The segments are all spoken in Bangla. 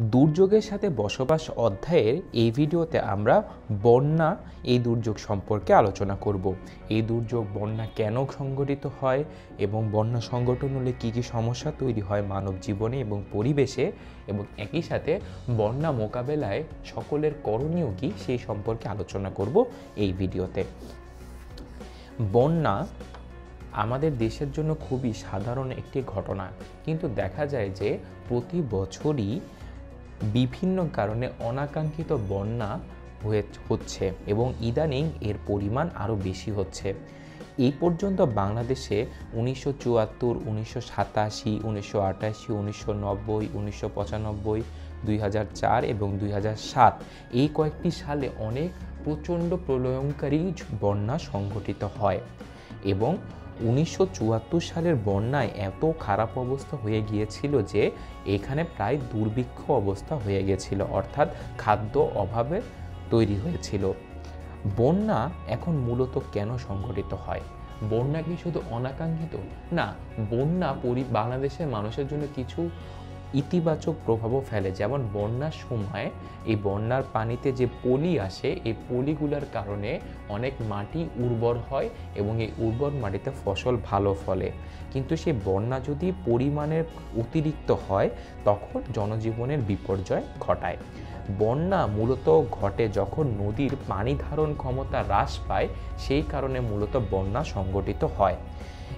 দুর্যোগের সাথে বসবাস অধ্যায়ের এই ভিডিওতে আমরা বন্যা, এই দুর্যোগ সম্পর্কে আলোচনা করব। এই দুর্যোগ বন্যা কেন সংঘটিত হয় এবং বন্যা সংগঠন হলে কী কী সমস্যা তৈরি হয় মানব জীবনে এবং পরিবেশে এবং একই সাথে বন্যা মোকাবেলায় সকলের করণীয় কী সেই সম্পর্কে আলোচনা করব এই ভিডিওতে। বন্যা আমাদের দেশের জন্য খুবই সাধারণ একটি ঘটনা। কিন্তু দেখা যায় যে প্রতি বছরই বিভিন্ন কারণে অনাকাঙ্ক্ষিত বন্যা হয়ে হচ্ছে এবং ইদানিং এর পরিমাণ আরও বেশি হচ্ছে। এই পর্যন্ত বাংলাদেশে উনিশশো চুয়াত্তর, উনিশশো সাতাশি, উনিশশো আটাশি, উনিশশো নব্বই, উনিশশো পঁচানব্বই, দুই হাজার চার এবং দুই হাজার সাত এই কয়েকটি সালে অনেক প্রচণ্ড প্রলয়ঙ্কারী বন্যা সংঘটিত হয় এবং উনিশশো চুয়াত্তর সালের বন্যায় এত খারাপ অবস্থা হয়ে গিয়েছিল যে এখানে প্রায় দুর্ভিক্ষ অবস্থা হয়ে গেছিল, অর্থাৎ খাদ্য অভাবে তৈরি হয়েছিল। বন্যা এখন মূলত কেন সংঘটিত হয়? বন্যা কি শুধু অনাকাঙ্ক্ষিত? না, বন্যা পরি বাংলাদেশের মানুষের জন্য কিছু ইতিবাচক প্রভাবও ফেলে। যেমন বন্যার সময় এই বন্যার পানিতে যে পলি আসে, এই পলিগুলোর কারণে অনেক মাটি উর্বর হয় এবং এই উর্বর মাটিতে ফসল ভালো ফলে। কিন্তু সেই বন্যা যদি পরিমাণের অতিরিক্ত হয়, তখন জনজীবনের বিপর্যয় ঘটায়। বন্যা মূলত ঘটে যখন নদীর পানি ধারণ ক্ষমতা হ্রাস পায়, সেই কারণে মূলত বন্যা সংগঠিত হয়।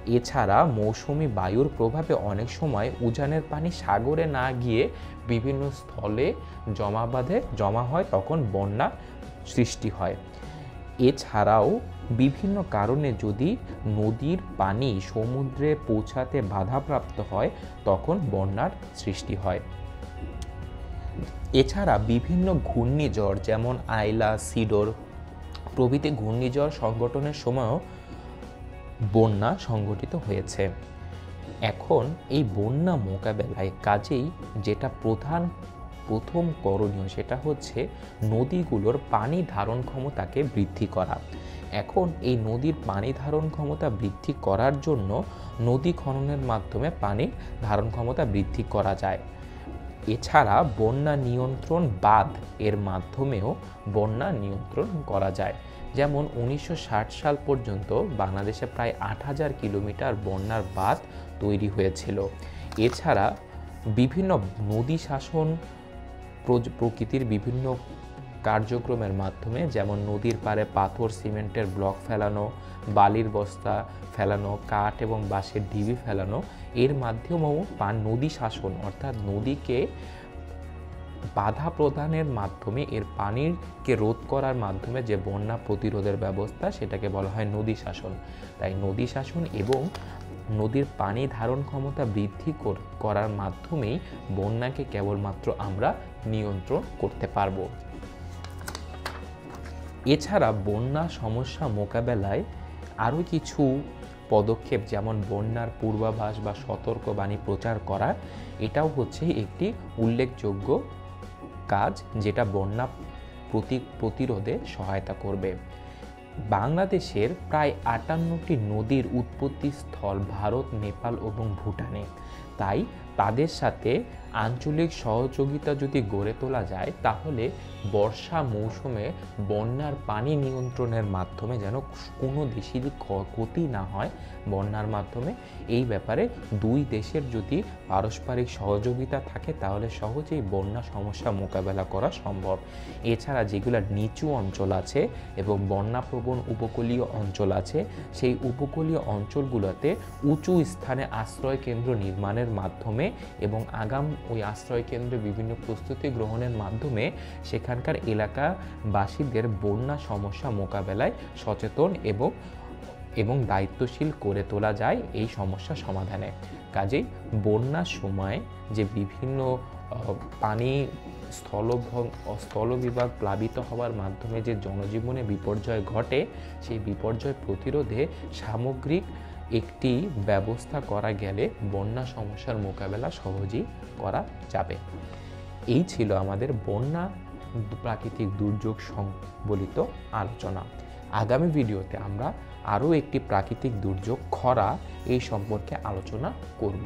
এছাড়া মৌসুমি বায়ুর প্রভাবে অনেক সময় উজানের পানি সাগরে না গিয়ে বিভিন্ন স্থলে জমা বাঁধে, জমা হয়, তখন বন্যা সৃষ্টি হয়। এছাড়াও বিভিন্ন কারণে যদি নদীর পানি সমুদ্রে পৌঁছাতে বাধাপ্রাপ্ত হয়, তখন বন্যার সৃষ্টি হয়। এছাড়া বিভিন্ন ঘূর্ণিঝড় যেমন আইলা, সিডোর প্রভৃতি ঘূর্ণিঝড় সংগঠনের সময়ও বন্যা সংগঠিত হয়েছে। এখন এই বন্যা মোকাবেলায় কাজেই যেটা প্রধান, প্রথম করণীয় সেটা হচ্ছে নদীগুলোর পানি ধারণ ক্ষমতাকে বৃদ্ধি করা। এখন এই নদীর পানি ধারণ ক্ষমতা বৃদ্ধি করার জন্য নদী খননের মাধ্যমে পানির ধারণ ক্ষমতা বৃদ্ধি করা যায়। এছাড়া বন্যা নিয়ন্ত্রণ বাঁধ এর মাধ্যমেও বন্যা নিয়ন্ত্রণ করা যায়। যেমন উনিশশো ষাট সাল পর্যন্ত বাংলাদেশে প্রায় আট হাজার কিলোমিটার বন্যার বাঁধ তৈরি হয়েছিল। এছাড়া বিভিন্ন নদী শাসন প্রকৃতির বিভিন্ন কার্যক্রমের মাধ্যমে যেমন নদীর পাড়ে পাথর, সিমেন্টের ব্লক ফেলানো, বালির বস্তা ফেলানো, কাঠ এবং বাঁশের ঢিবি ফেলানো, এর মাধ্যমেও নদী শাসন অর্থাৎ নদীকে বাধা প্রদানের মাধ্যমে এর পানিরকে রোধ করার মাধ্যমে যে বন্যা প্রতিরোধের ব্যবস্থা, সেটাকে বলা হয় নদী শাসন। তাই নদী শাসন এবং নদীর পানি ধারণ ক্ষমতা বৃদ্ধি করার মাধ্যমেই বন্যাকে কেবলমাত্র আমরা নিয়ন্ত্রণ করতে পারব। এছাড়া বন্যা সমস্যা মোকাবেলায় আরও কিছু পদক্ষেপ, যেমন বন্যার পূর্বাভাস বা সতর্কবাণী প্রচার করা, এটাও হচ্ছে একটি উল্লেখযোগ্য কাজ যেটা বন্যা প্রতি, প্রতিরোধে সহায়তা করবে। বাংলাদেশের প্রায় আটান্নটি নদীর উৎপত্তিস্থল ভারত, নেপাল এবং ভুটানে। তাই তাদের সাথে আঞ্চলিক সহযোগিতা যদি গড়ে তোলা যায়, তাহলে বর্ষা মৌসুমে বন্যার পানি নিয়ন্ত্রণের মাধ্যমে যেন কোনো দেশেরই ক্ষতি না হয় বন্যার মাধ্যমে। এই ব্যাপারে দুই দেশের যদি পারস্পরিক সহযোগিতা থাকে, তাহলে সহজেই বন্যা সমস্যা মোকাবেলা করা সম্ভব। এছাড়া যেগুলো নিচু অঞ্চল আছে এবং বন্যাপ্রবণ উপকূলীয় অঞ্চল আছে, সেই উপকূলীয় অঞ্চলগুলোতে উঁচু স্থানে আশ্রয় কেন্দ্র নির্মাণের মাধ্যমে এবং আগাম ওই আশ্রয় কেন্দ্রে বিভিন্ন প্রস্তুতি গ্রহণের মাধ্যমে সেখানকার এলাকাবাসীদের বন্যা সমস্যা মোকাবেলায় সচেতন এবং এবং দায়িত্বশীল করে তোলা যায় এই সমস্যা সমাধানে। কাজেই বন্যার সময় যে বিভিন্ন পানি স্থলভং, স্থলবিভাগ প্লাবিত হওয়ার মাধ্যমে যে জনজীবনে বিপর্যয় ঘটে, সেই বিপর্যয় প্রতিরোধে সামগ্রিক একটি ব্যবস্থা করা গেলে বন্যা সমস্যার মোকাবেলা সহজেই করা যাবে। এই ছিল আমাদের বন্যা প্রাকৃতিক দুর্যোগ সংবলিত আলোচনা। আগামী ভিডিওতে আমরা আরও একটি প্রাকৃতিক দুর্যোগ খরা এই সম্পর্কে আলোচনা করব।